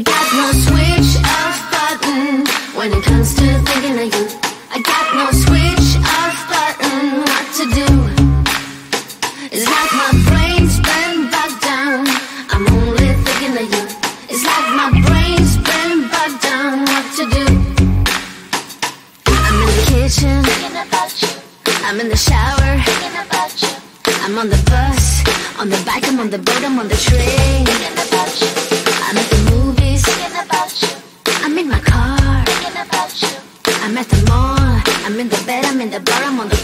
no switch off button when it comes to thinking of you. I got no switch off button. What to do? It's like my brain's been bogged down. I'm only thinking of you. It's like my brain's been bogged down. What to do? I'm in the kitchen. Thinking about you, I'm in the shower. thinking about you, I'm on the bus, on the bike, I'm on the boat, I'm on the train. thinking about you, in the bed, I'm in the bar, I'm on the